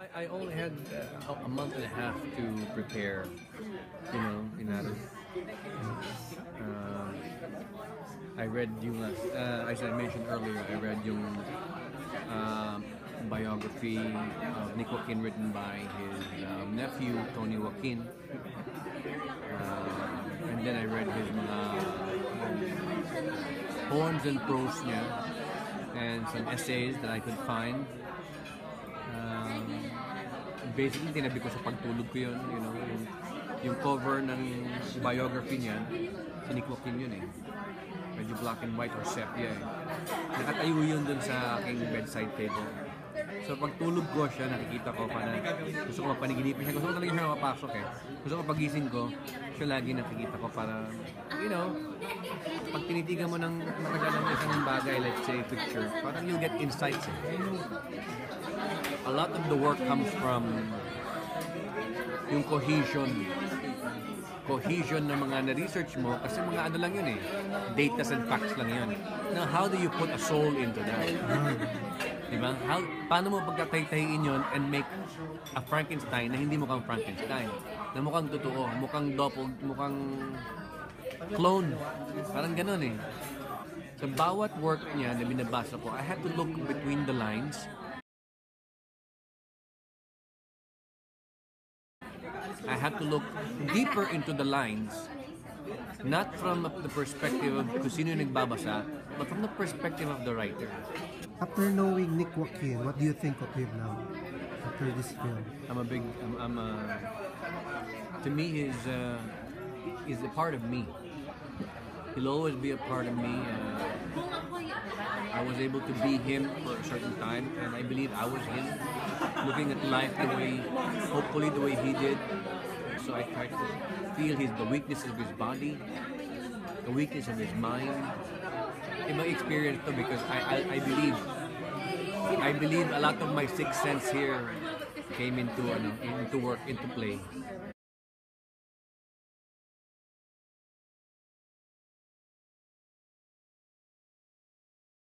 I, I only had uh, a month and a half to prepare, you know, in Naru. Uh, I read yung, uh, as I mentioned earlier, I read yung um, biography of Nick Joaquin written by his um, nephew, Tony Joaquin. Uh, and then I read his mga poems and prose and some essays that I could find. Basically, tinabi ko sa pagtulog ko yun, you know, yung, yung cover ng biography niya, si Nick Joaquin yun eh. Medyo black and white or sepia eh. Nakatayo yun dun sa aking bedside table. So pagtulog ko siya, nakikita ko pa na gusto ko mapaniginipin siya. Gusto ko talaga siya mapasok eh. Gusto ko pagising ko, siya lagi nakikita ko para, you know, pag tinitigan mo ng matagal ng isang bagay, let's say picture, parang you'll get insights eh. A lot of the work comes from yung cohesion cohesion ng mga na-research mo kasi mga ano lang yun eh data and facts lang yun now how do you put a soul into that di ba how, paano mo pagkatay-tayin yun and make a Frankenstein na hindi mukhang Frankenstein? Na mukhang totoo mukhang doppel mukhang clone. Parang ganun eh. Sa bawat work niya na binabasa ko I had to look between the lines. I have to look deeper into the lines, not from the perspective of kung nagbabasa, but from the perspective of the writer. After knowing Nick Joaquin, what do you think of him now? After this film? I'm a big, I'm, I'm a, to me, he's, uh, he's a part of me. He'll always be a part of me. Uh, I was able to be him for a certain time, and I believe I was him, looking at life the way, hopefully the way he did. So I tried to feel his the weakness of his body, the weakness of his mind. Ibang experience to because I, I, I believe, I believe a lot of my sixth sense here came into ano, into work, into play.